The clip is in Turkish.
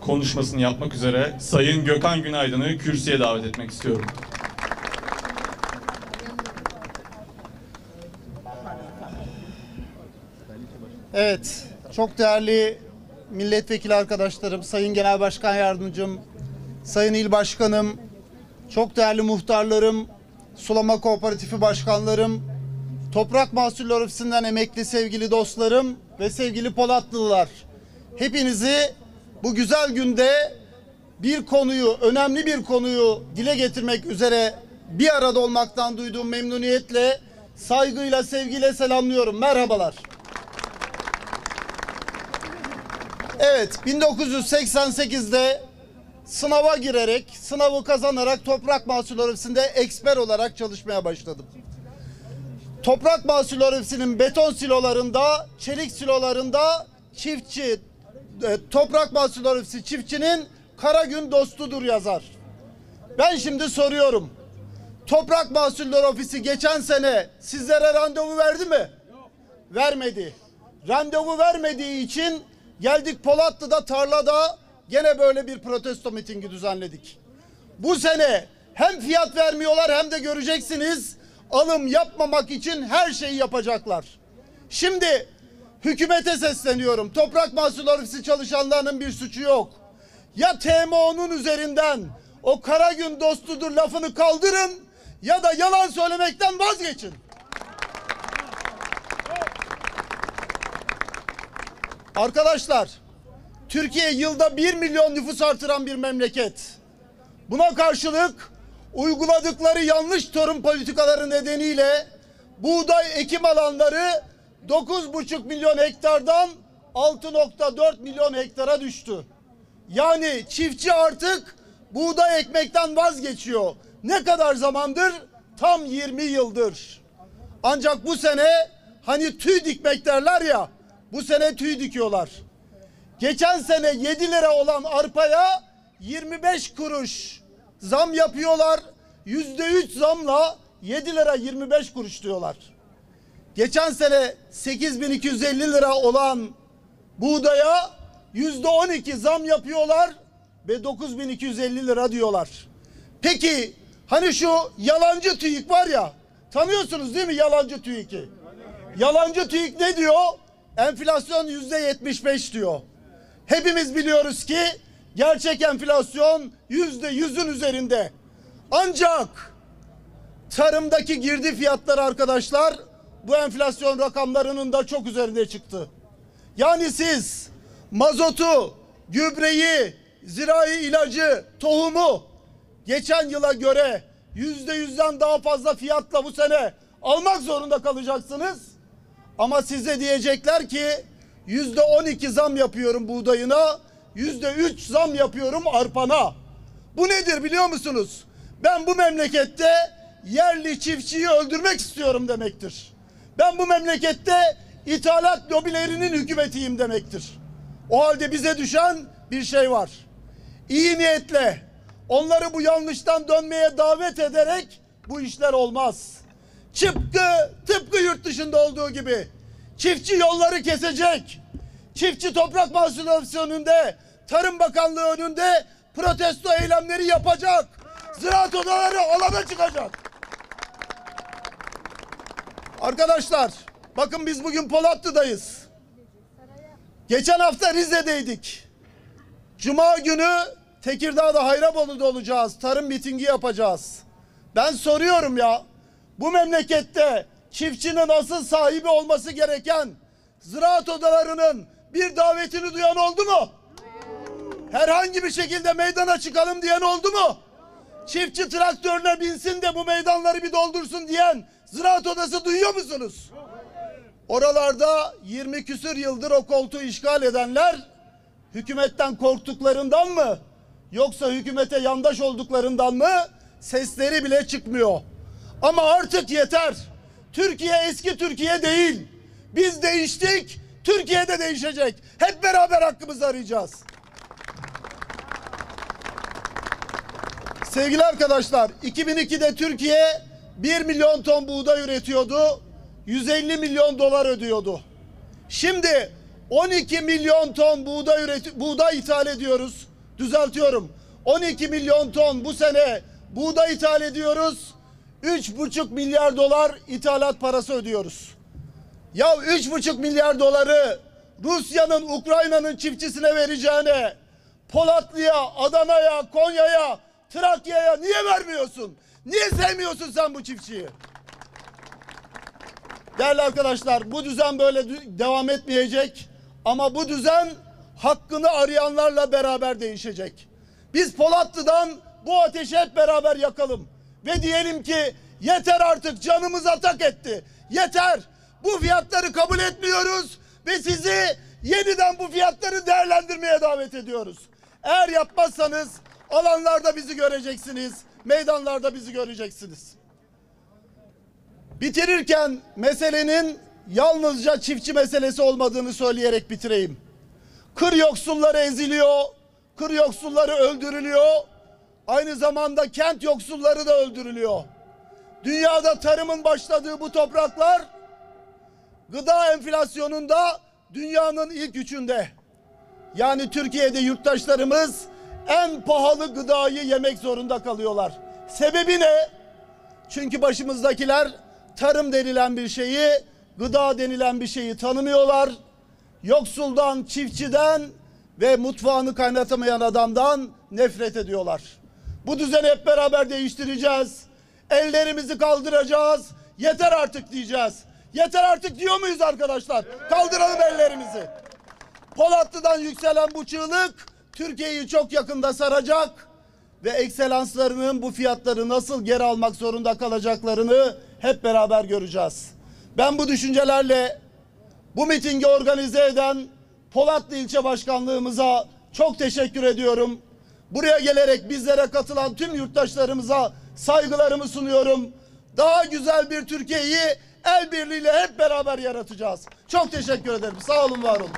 konuşmasını yapmak üzere Sayın Gökhan Günaydın'ı kürsüye davet etmek istiyorum. Evet, çok değerli milletvekili arkadaşlarım, Sayın Genel Başkan Yardımcım, Sayın İl Başkanım, çok değerli muhtarlarım, Sulama Kooperatifi Başkanlarım, Toprak Mahsulleri Ofisi'nden emekli sevgili dostlarım ve sevgili Polatlılar. Hepinizi bu güzel günde bir konuyu, önemli bir konuyu dile getirmek üzere bir arada olmaktan duyduğum memnuniyetle, saygıyla, sevgiyle selamlıyorum. Merhabalar. Evet, 1988'de sınava girerek, sınavı kazanarak Toprak Mahsulleri Ofisi'nde eksper olarak çalışmaya başladım. Toprak Mahsulleri Ofisi'nin beton silolarında, çelik silolarında çiftçi, e, Toprak Mahsulleri Ofisi çiftçinin kara gün dostudur yazar. Ben şimdi soruyorum. Toprak Mahsulleri Ofisi geçen sene sizlere randevu verdi mi? vermedi. Randevu vermediği için geldik Polatlı'da tarlada gene böyle bir protesto mitingi düzenledik. Bu sene hem fiyat vermiyorlar hem de göreceksiniz alım yapmamak için her şeyi yapacaklar. Şimdi hükümete sesleniyorum. Toprak Mahsulleri Ofisi çalışanlarının bir suçu yok. Ya TMO'nun üzerinden o kara gün dostudur lafını kaldırın ya da yalan söylemekten vazgeçin. Arkadaşlar, Türkiye yılda 1 milyon nüfus artıran bir memleket. Buna karşılık uyguladıkları yanlış tarım politikaları nedeniyle buğday ekim alanları 9,5 milyon hektardan 6.4 milyon hektara düştü. Yani çiftçi artık buğday ekmekten vazgeçiyor. Ne kadar zamandır? Tam 20 yıldır. Ancak bu sene hani tüy dikmek derler ya bu sene tüy dikiyorlar. Geçen sene 7 lira olan arpaya 25 kuruş zam yapıyorlar. Yüzde 3 zamla 7 lira 25 kuruş diyorlar. Geçen sene 8250 lira olan buğdaya yüzde 12 zam yapıyorlar ve 9250 lira diyorlar. Peki hani şu yalancı TÜİK var ya tanıyorsunuz değil mi yalancı TÜİK'i? Yalancı TÜİK ne diyor? Enflasyon yüzde 75 diyor. Hepimiz biliyoruz ki gerçek enflasyon yüzde yüzün üzerinde. Ancak tarımdaki girdi fiyatları arkadaşlar bu enflasyon rakamlarının da çok üzerinde çıktı. Yani siz mazotu, gübreyi, zirai ilacı, tohumu geçen yıla göre yüzde yüzden daha fazla fiyatla bu sene almak zorunda kalacaksınız. Ama size diyecekler ki yüzde on iki zam yapıyorum buğdayına, yüzde üç zam yapıyorum arpana. Bu nedir biliyor musunuz? Ben bu memlekette yerli çiftçiyi öldürmek istiyorum demektir. Ben bu memlekette ithalat lobilerinin hükümetiyim demektir. O halde bize düşen bir şey var. İyi niyetle onları bu yanlıştan dönmeye davet ederek bu işler olmaz. Tıpkı, tıpkı yurt dışında olduğu gibi çiftçi yolları kesecek. Çiftçi Toprak Mahsulü önünde, Tarım Bakanlığı önünde protesto eylemleri yapacak. Ziraat odaları alana çıkacak. Arkadaşlar bakın biz bugün Polatlı'dayız. Geçen hafta Rize'deydik. Cuma günü Tekirdağ'da Hayrabolu'da olacağız. Tarım mitingi yapacağız. Ben soruyorum ya bu memlekette çiftçinin asıl sahibi olması gereken ziraat odalarının bir davetini duyan oldu mu? Herhangi bir şekilde meydana çıkalım diyen oldu mu? Çiftçi traktörüne binsin de bu meydanları bir doldursun diyen ziraat odası duyuyor musunuz? Oralarda 20 küsür yıldır o koltuğu işgal edenler hükümetten korktuklarından mı yoksa hükümete yandaş olduklarından mı sesleri bile çıkmıyor. Ama artık yeter. Türkiye eski Türkiye değil. Biz değiştik. Türkiye de değişecek. Hep beraber hakkımızı arayacağız. Sevgili arkadaşlar, 2002'de Türkiye 1 milyon ton buğday üretiyordu. 150 milyon dolar ödüyordu. Şimdi 12 milyon ton buğday üreti buğday ithal ediyoruz. Düzeltiyorum. 12 milyon ton bu sene buğday ithal ediyoruz. 3,5 milyar dolar ithalat parası ödüyoruz. Ya 3,5 milyar doları Rusya'nın Ukrayna'nın çiftçisine vereceğine Polatlı'ya, Adana'ya, Konya'ya, Trakya'ya niye vermiyorsun? Niye sevmiyorsun sen bu çiftçiyi? Değerli arkadaşlar bu düzen böyle devam etmeyecek ama bu düzen hakkını arayanlarla beraber değişecek. Biz Polatlı'dan bu ateşi hep beraber yakalım ve diyelim ki yeter artık canımıza tak etti. Yeter bu fiyatları kabul etmiyoruz ve sizi yeniden bu fiyatları değerlendirmeye davet ediyoruz. Eğer yapmazsanız alanlarda bizi göreceksiniz, meydanlarda bizi göreceksiniz. Bitirirken meselenin yalnızca çiftçi meselesi olmadığını söyleyerek bitireyim. Kır yoksulları eziliyor, kır yoksulları öldürülüyor. Aynı zamanda kent yoksulları da öldürülüyor. Dünyada tarımın başladığı bu topraklar gıda enflasyonunda dünyanın ilk üçünde. Yani Türkiye'de yurttaşlarımız en pahalı gıdayı yemek zorunda kalıyorlar. Sebebi ne? Çünkü başımızdakiler tarım denilen bir şeyi, gıda denilen bir şeyi tanımıyorlar. Yoksuldan, çiftçiden ve mutfağını kaynatamayan adamdan nefret ediyorlar. Bu düzeni hep beraber değiştireceğiz. Ellerimizi kaldıracağız. Yeter artık diyeceğiz. Yeter artık diyor muyuz arkadaşlar? Kaldıralım ellerimizi. Polatlı'dan yükselen bu çığlık Türkiye'yi çok yakında saracak ve ekselanslarının bu fiyatları nasıl geri almak zorunda kalacaklarını hep beraber göreceğiz. Ben bu düşüncelerle bu mitingi organize eden Polatlı ilçe başkanlığımıza çok teşekkür ediyorum. Buraya gelerek bizlere katılan tüm yurttaşlarımıza saygılarımı sunuyorum. Daha güzel bir Türkiye'yi el birliğiyle hep beraber yaratacağız. Çok teşekkür ederim. Sağ olun, var olun.